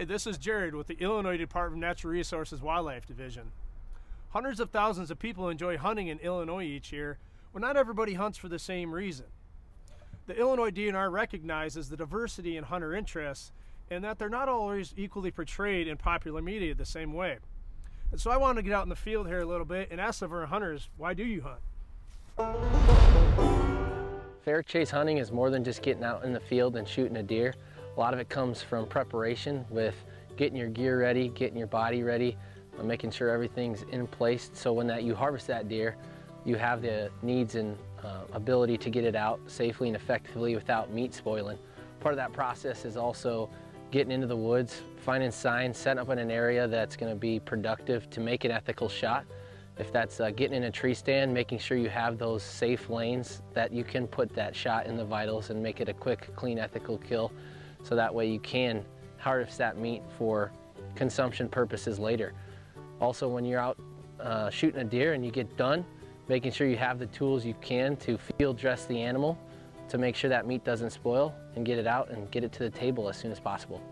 Hey, this is Jared with the Illinois Department of Natural Resources Wildlife Division. Hundreds of thousands of people enjoy hunting in Illinois each year, but not everybody hunts for the same reason. The Illinois DNR recognizes the diversity in hunter interests and that they're not always equally portrayed in popular media the same way. And so I wanted to get out in the field here a little bit and ask some of our hunters, why do you hunt? Fair chase hunting is more than just getting out in the field and shooting a deer. A lot of it comes from preparation with getting your gear ready, getting your body ready, uh, making sure everything's in place so when that you harvest that deer, you have the needs and uh, ability to get it out safely and effectively without meat spoiling. Part of that process is also getting into the woods, finding signs, setting up in an area that's going to be productive to make an ethical shot. If that's uh, getting in a tree stand, making sure you have those safe lanes that you can put that shot in the vitals and make it a quick, clean, ethical kill so that way you can harvest that meat for consumption purposes later. Also, when you're out uh, shooting a deer and you get done, making sure you have the tools you can to field dress the animal to make sure that meat doesn't spoil and get it out and get it to the table as soon as possible.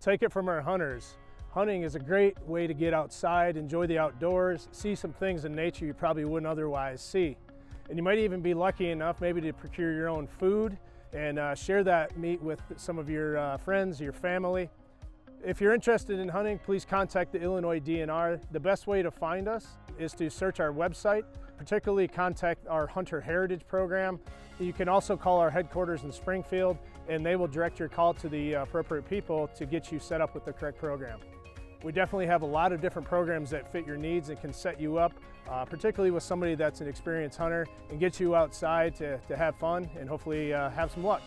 Take it from our hunters. Hunting is a great way to get outside, enjoy the outdoors, see some things in nature you probably wouldn't otherwise see. And you might even be lucky enough maybe to procure your own food and uh, share that meat with some of your uh, friends, your family. If you're interested in hunting, please contact the Illinois DNR. The best way to find us is to search our website, particularly contact our Hunter Heritage Program. You can also call our headquarters in Springfield and they will direct your call to the appropriate people to get you set up with the correct program. We definitely have a lot of different programs that fit your needs and can set you up, uh, particularly with somebody that's an experienced hunter and get you outside to, to have fun and hopefully uh, have some luck.